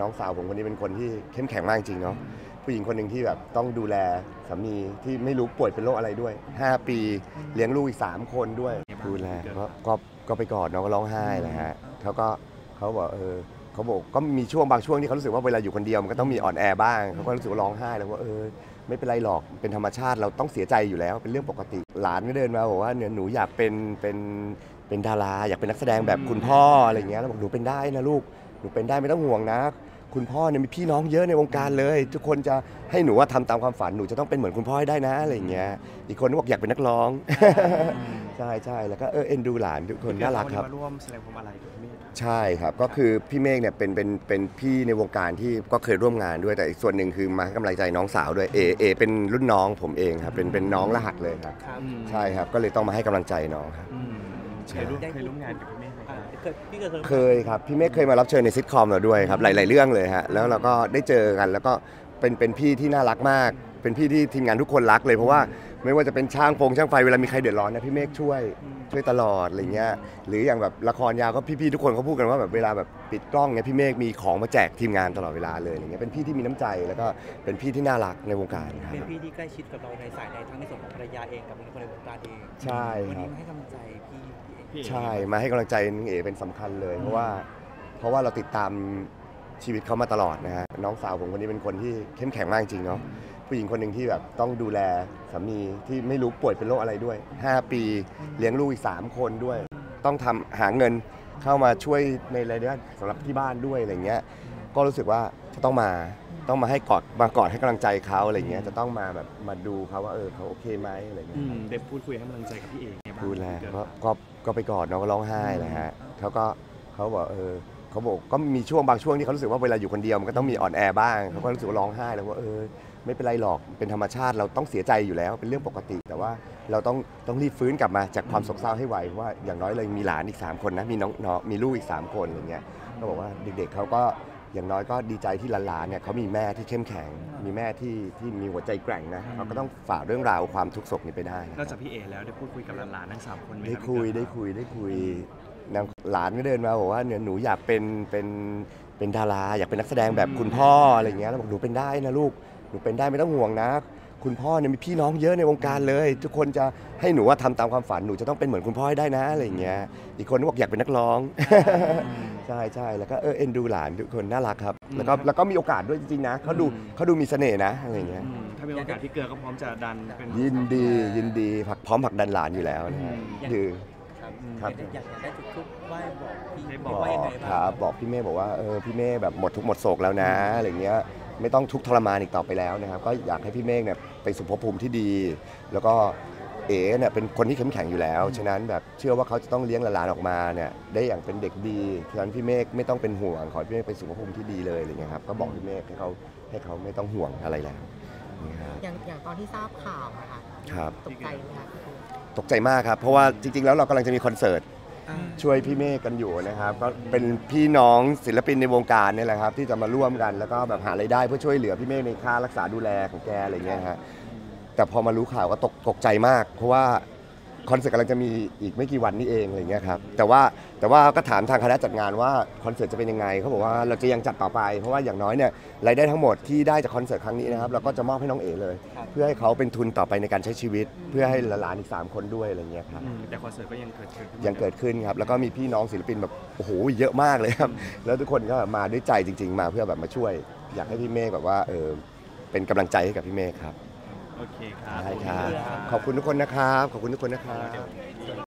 น้องสาวผมคนนี้เป็นคนที่เข้มแข็งมากจริงเนาะผู้หญิงคนหนึ่งที่แบบต้องดูแลสามีที่ไม่รู้ป่วยเป็นโรคอะไรด้วย 5 ปีเลี้ยงลูกอีก 3 คนด้วยดูแลก็ก็ก็ไปกอดน้องก็ร้องไห้แหละฮะเขาก็เขาบอกเออเขาบอกก็มีช่วงบางช่วงที่เขารู้สึกว่าเวลาอยู่คนเดียวมันก็ต้องมีอ่อนแอบ้างเขาก็รู้สึกว่าร้องไห้แล้วว่าเออไม่เป็นไรหรอกเป็นธรรมชาติเราต้องเสียใจอยู่แล้วเป็นเรื่องปกติ หลานก็เดินมาบอกว่าเนี่ยหนูอยากเป็นเป็นเป็นดารา อยากเป็นนักแสดงแบบคุณพ่ออะไรเงี้ยแล้วบอกหนูเป็นได้นะลูก หนูเป็นได้ไม่ต้องห่วงนะ คุณพ่อเนี่ยมีพี่น้องเยอะในวงการเลย ทุกคนจะให้หนูว่าทำตามความฝันหนูจะต้องเป็นเหมือนคุณพ่อให้ได้นะอะไรเงี้ยอีกคนก็บอกอยากเป็นนักร้อง ใช่ใช่แล้วก็เออเอ็นดูหลานทุกคนน่ารักครับ มาร่วมแสดงความอาลัยกับพี่เมฆใช่ครับก็คือพี่เมฆเนี่ยเป็นเป็นเป็นพี่ในวงการที่ก็เคยร่วมงานด้วยแต่อีกส่วนหนึ่งคือมาให้กำลังใจน้องสาวด้วยเอเอเป็นรุ่นน้องผมเองครับเป็นเป็นน้องรหัสเลยครับ ครับใช่ครับก็เลยต้องมาให้กำลังใจน้องครับ อืมเคยร่วมเคยร่วมงานกับพี่เมฆไหมคอ่ารับ เคยพี่เคยเคยครับ พี่เมฆเคยมารับเชิญในซิทคอมเราด้วยครับ หลาย ๆ เรื่องเลยฮะแล้วเราก็ได้เจอกัน แล้วก็เป็นเป็นพี่ที่น่ารักมาก เป็นพี่ที่ทีมงานทุกคนรักเลยเพราะว่าไม่ว่าจะเป็นช่างพงช่างไฟเวลามีใครเดือดร้อนนะพี่เมฆช่วยช่วยตลอดอะไรเงี้ยหรืออย่างแบบละครยาวก็พี่ๆทุกคนเขาพูดกันว่าแบบเวลาแบบปิดกล้องเนี่ยพี่เมฆมีของมาแจกทีมงานตลอดเวลาเลยอะไรเงี้ยเป็นพี่ที่มีน้ำใจแล้วก็เป็นพี่ที่น่ารักในวงการครับเป็นพี่ที่ใกล้ชิดกับเราในสายในทั้งในส่วนของภรรยาเองกับคนในวงการเองใช่วันครันี้บมาให้กำลังใจพี่ พี่เองพี่เอ๋ใช่มาให้กำลังใจน้องเอ๋เป็นสำคัญเลย เพราะว่าเพราะว่าเราติดตามชีวิตเขามาตลอดนะฮะน้องสาวผมคนนี้เป็นคนที่เข้มแข็งมากจริงเนาะผู้หญิงคนหนึ่งที่แบบต้องดูแลสามีที่ไม่รู้ป่วยเป็นโรคอะไรด้วย 5 ปีเลี้ยงลูกอีก 3 คนด้วย ต้องทำหาเงินเข้ามาช่วยในรายได้สำหรับที่บ้านด้วยอะไรเงี้ยก็รู้สึกว่าจะต้องมาต้องมาให้กอดมากอดให้กำลังใจเขาอะไรเงี้ยจะต้องมาแบบมาดูเขาว่าเออเขาโอเคไหมอะไรเงี้ย อืมได้พูดคุยให้กำลังใจกับพี่เอ๋ไงบ้างพูดแล้วเกิดก็ก็ ก็ไปกอดน้องก็ร้องไห้แหละฮะเขาก็เขาบอกเออเขาบอกก็มีช่วงบางช่วงที่เขารู้สึกว่าเวลาอยู่คนเดียวมันก็ต้องมีอ่อนแอบ้างเขาก็รู้สึกว่าร้องไห้แล้วว่าเออ ไม่เป็นไรหรอกเป็นธรรมชาติเราต้องเสียใจอยู่แล้วเป็นเรื่องปกติ แต่ว่าเราต้องต้องรีบฟื้นกลับมาจากความโศกเศร้าให้ไวเพราะว่าอย่างน้อยเลยมีหลานอีก 3 คนนะมีน้องน้องมีลูกอีก 3 คนอะไรเงี้ยก็บอกว่าเด็กๆเขาก็ อย่างน้อยก็ดีใจที่หลานๆเนี่ยเขามีแม่ที่เข้มแข็ง มีแม่ที่ที่มีหัวใจแกร่งนะเขาก็ต้องฝ่าเรื่องราวความทุกข์โศกนี้ไปได้นะนอกจากพี่เอ๋แล้วได้พูดคุยกับหลานๆทั้งสามคนไหมได้รับคุยพี่เกิได้คุยได้คุยนางหลานก็เดินมาบอกว่าเนี่ยหนูอยากเป็นเป็นเป็นดาราอยากเป็นนักแสดงแบบคุณพ่ออะไรเงี้ยแล้วบอกหนูเป็นได้นะลูกหนูเป็นได้ไม่ต้องห่วงนะ คุณพ่อเนี่ยมีพี่น้องเยอะในวงการเลย ทุกคนจะให้หนูว่าทำตามความฝันหนูจะต้องเป็นเหมือนคุณพ่อให้ได้นะอะไรเงี้ยอีกคนก็บอกอยากเป็นนักร้องใช่ใช่แล้วก็เออเอ็นดูหลานทุกคนน่ารักครับแล้วก็แล้วก็มีโอกาสด้วยจริงๆนะเขาดูเขาดูมีเสน่ห์นะอะไรเงี้ยอืมถ้ามีโอกาสพี่เกลือก็พร้อมจะดันเป็นยินดียินดีผลักพร้อมผลักดันหลานอยู่แล้วนะฮะอืมคือครับครับอยากอยากได้จุดทุกไหว้บอกพี่ได้บบออกกว่ายังไงคบ้างรับบอกพี่เมฆบอกว่าเออพี่เมฆแบบหมดทุกข์หมดโศกแล้วนะอะไรเงี้ยไม่ต้องทุกข์ทรมานอีกต่อไปแล้วนะครับ ก็อยากให้พี่เมฆเนี่ย ไปสู่ภพภูมิที่ดี แล้วก็เอ๋เนี่ยเป็นคนที่เข้มแข็งอยู่แล้ว ฉะนั้นแบบเชื่อว่าเขาจะต้องเลี้ยงหลานๆออกมาเนี่ยได้อย่างเป็นเด็กดีฉะนั้นพี่เมฆไม่ต้องเป็นห่วง ขอให้พี่เมฆไปสู่ภพภูมิที่ดีเลยอะไรเงี้ยครับก็บอกพี่เมฆให้เขาให้เขาไม่ต้องห่วงอะไรแล้วนี่ครับอย่างอย่างตอนที่ทราบข่าวอะค่ะครับ ตกใจไหมคะตกใจมากครับ เพราะว่าจริงๆ แล้วเรากำลังจะมีคอนเสิร์ตอ่า ช่วยพี่เมฆกันอยู่นะครับก็เป็นพี่น้องศิลปินในวงการเนี่ยแหละครับ ที่จะมาร่วมกันแล้วก็แบบหารายได้เพื่อช่วยเหลือพี่เมฆในค่ารักษาดูแลของแกอะไรเงี้ยฮะแต่พอมารู้ข่าวก็ตกตกใจมาก เพราะว่า คอนเสิร์ตกำลังจะมีอีกไม่กี่วันนี้เองอะไรเงี้ยครับแต่ว่าแต่ว่าก็ถามทางคณะจัดงานว่าคอนเสิร์ตจะเป็นยังไงเขาบอกว่าเราจะยังจัดต่อไป เพราะว่าอย่างน้อยเนี่ยรายได้ทั้งหมดที่ได้จากคอนเสิร์ตครั้งนี้นะครับเราก็จะมอบให้น้องเอ๋เลยครับเพื่อให้เขาเป็นทุนต่อไปในการใช้ชีวิต เพื่อให้หลานๆอีกสามคนด้วยอะไรเงี้ยครับอืมแต่คอนเสิร์ตก็ยังเกิดขึ้นยังเกิดขึ้นครับแล้วก็มีพี่น้องศิลปินแบบโอ้โหเยอะมากเลยครับแล้วทุกคนก็มาด้วยใจจริง ๆ มาเพื่อแบบมาช่วย อยากให้พี่เมฆแบบว่าเออเป็นกำลังใจให้กับพี่เมฆครับ โอเคครับ ได้ครับ ขอบคุณทุกคนนะครับ ขอบคุณทุกคนนะครับเดี๋ยว